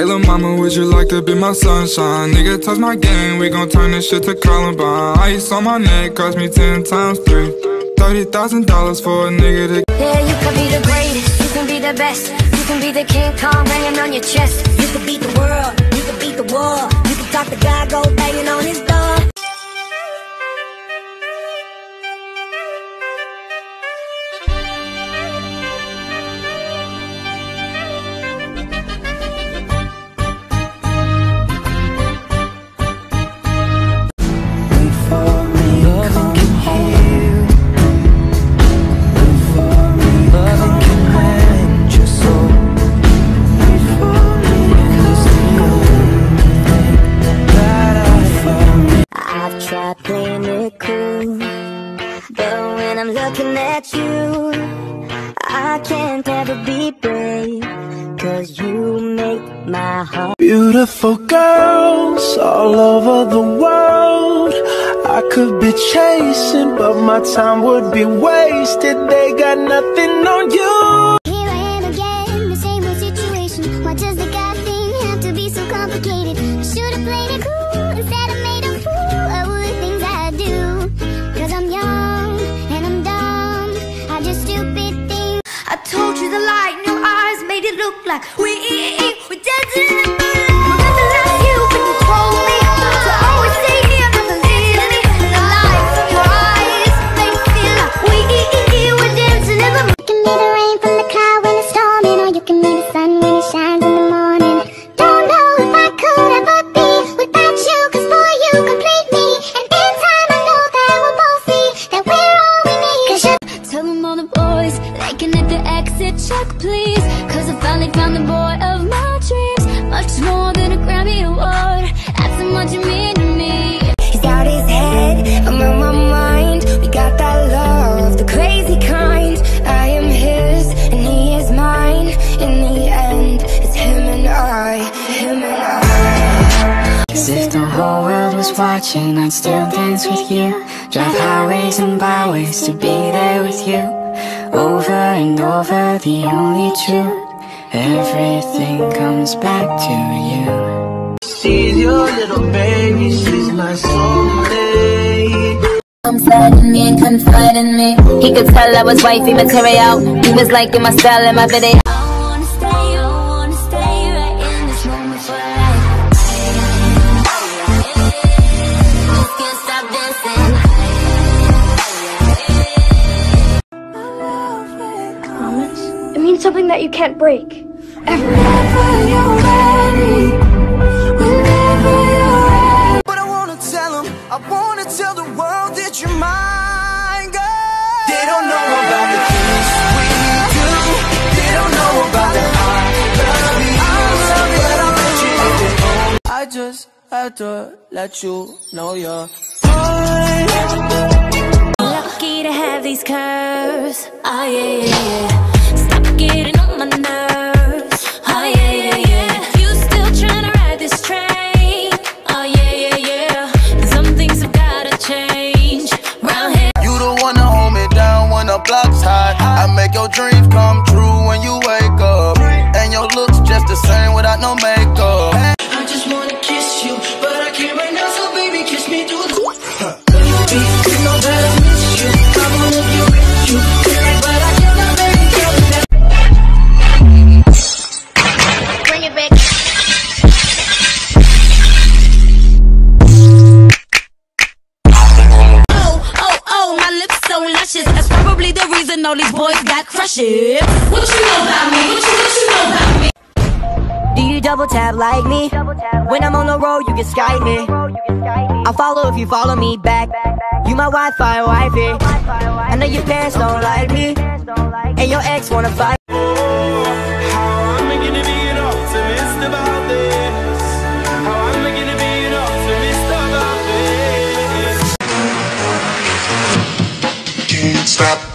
Hey, lil' mama, would you like to be my sunshine? Nigga, touch my game, we gon' turn this shit to Columbine. Ice on my neck, cost me 10 times three. $30,000 for a nigga to Yeah, you can be the greatest, you can be the best You can be the King Kong banging on your chest You can beat the world, you can beat the war You can talk the guy, go banging on his Looking at you I can't ever be brave Cause you make my heart Beautiful girls all over the world. I could be chasing, but my time would be wasted. They got nothing we were dancing finally found the boy of my dreams. Much more than a Grammy award. That's how much you mean to me. He's got his head, I'm on my mind. We got that love, the crazy kind. I am his, and he is mine. In the end, it's him and I, him and I. As if the whole world was watching, I'd still dance with you. Drive highways and byways to be there with you. Over and over, the only truth. Everything comes back to you. She's your little baby, she's my soulmate. Confide in me and confide in me. He could tell I was wifey material. He was liking my style and my video. Means something that you can't break. But I wanna tell 'em, I wanna tell the world that you're mine, girl. They don't know about the things we do. They don't know about the I love you. I love you, but I let you know. I just had to let you know you're mine. Lucky to have these curves. Oh yeah, yeah, yeah. The same without no makeup. I just wanna kiss you, but I can't right now, so baby, kiss me through the. Baby, you know that I miss you. I wanna be with you, but I cannot baby, girl, bring it back. Oh, oh, oh, my lips so luscious. That's probably the reason all these boys got crushes. What you know about me? What you, what you know about me? You double tap like me? When I'm on the road, you can Skype me. I'll follow if you follow me back. You my Wi-Fi wifey. I know your parents don't like me, and your ex wanna fight. Stop